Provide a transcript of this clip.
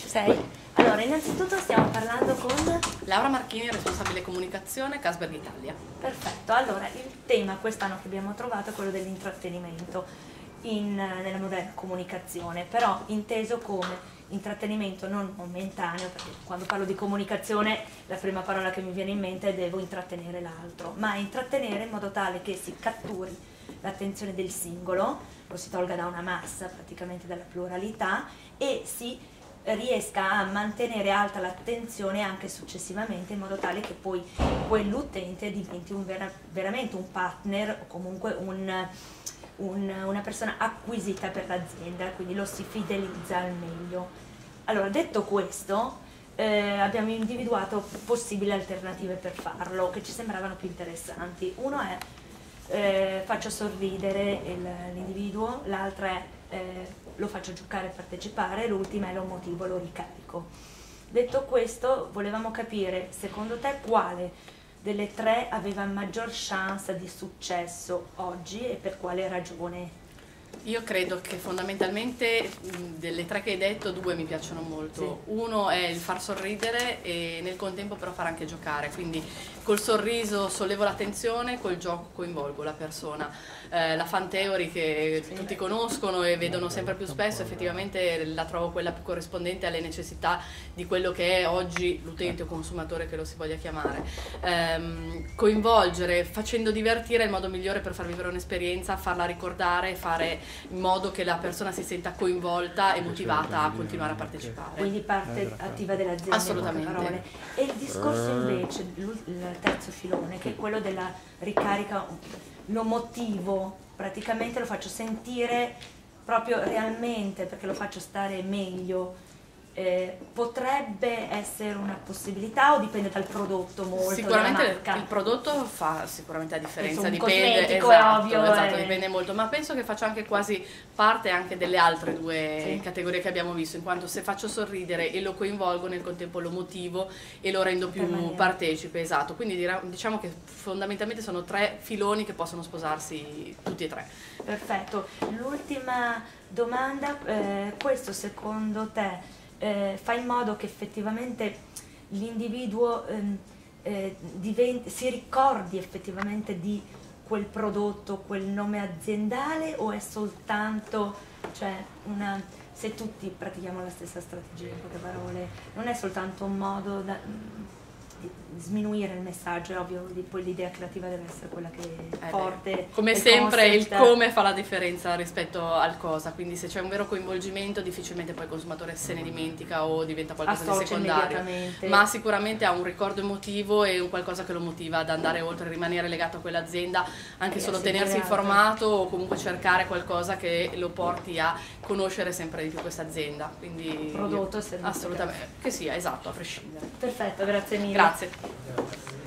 ci sei? Allora, innanzitutto stiamo parlando con... Laura Marchini, responsabile comunicazione, Casberg Italia. Perfetto, allora il tema quest'anno che abbiamo trovato è quello dell'intrattenimento in, nella moderna comunicazione, però inteso come intrattenimento non momentaneo, perché quando parlo di comunicazione la prima parola che mi viene in mente è devo intrattenere l'altro, ma intrattenere in modo tale che si catturi l'attenzione del singolo, lo si tolga da una massa, praticamente dalla pluralità, e si riesca a mantenere alta l'attenzione anche successivamente in modo tale che poi quell'utente diventi un vera, veramente un partner o comunque un, un, una persona acquisita per l'azienda, quindi lo si fidelizza al meglio. Allora, detto questo, eh, abbiamo individuato possibili alternative per farlo che ci sembravano più interessanti. Uno è eh, faccio sorridere l'individuo, l'altra è eh, lo faccio giocare e partecipare, l'ultima è lo motivo, lo ricarico. Detto questo, volevamo capire, secondo te, quale delle tre aveva maggior chance di successo oggi e per quale ragione? Io credo che fondamentalmente delle tre che hai detto due mi piacciono molto. Sì. Uno è il far sorridere e nel contempo però far anche giocare, quindi col sorriso sollevo l'attenzione, col gioco coinvolgo la persona. Eh, la fan theory che sì. tutti conoscono e vedono sempre più spesso, effettivamente la trovo quella più corrispondente alle necessità di quello che è oggi l'utente o consumatore che lo si voglia chiamare. Eh, coinvolgere, facendo divertire è il modo migliore per far vivere un'esperienza, farla ricordare, fare in modo che la persona si senta coinvolta e motivata a continuare a partecipare. Quindi parte attiva dell'azienda. Assolutamente. E il discorso invece, il terzo filone, che è quello della ricarica, lo motivo, praticamente lo faccio sentire proprio realmente perché lo faccio stare meglio eh, potrebbe essere una possibilità o dipende dal prodotto molto? Sicuramente il prodotto fa sicuramente la differenza, dipende, esatto, è ovvio, esatto, eh. dipende molto, ma penso che faccia anche quasi parte anche delle altre due sì. categorie che abbiamo visto, in quanto se faccio sorridere e lo coinvolgo nel contempo lo motivo e lo rendo più partecipe, esatto, quindi diciamo che fondamentalmente sono tre filoni che possono sposarsi tutti e tre. Perfetto, l'ultima domanda, eh, questo secondo te eh, fa in modo che effettivamente l'individuo ehm, eh, si ricordi effettivamente di quel prodotto, quel nome aziendale o è soltanto, cioè una, se tutti pratichiamo la stessa strategia in poche parole, non è soltanto un modo da, sminuire il messaggio, è ovvio, poi l'idea creativa deve essere quella che è eh forte. Beh, come sempre concept. il come fa la differenza rispetto al cosa, quindi se c'è un vero coinvolgimento difficilmente poi il consumatore se ne dimentica o diventa qualcosa Associa di secondario, ma sicuramente ha un ricordo emotivo e un qualcosa che lo motiva ad andare oltre, rimanere legato a quell'azienda, anche e solo tenersi informato o comunque cercare qualcosa che lo porti a conoscere sempre di più questa azienda. Quindi prodotto e servizio. Assolutamente, che sia, esatto, a prescindere. Perfetto, grazie mille. Grazie. Johnson.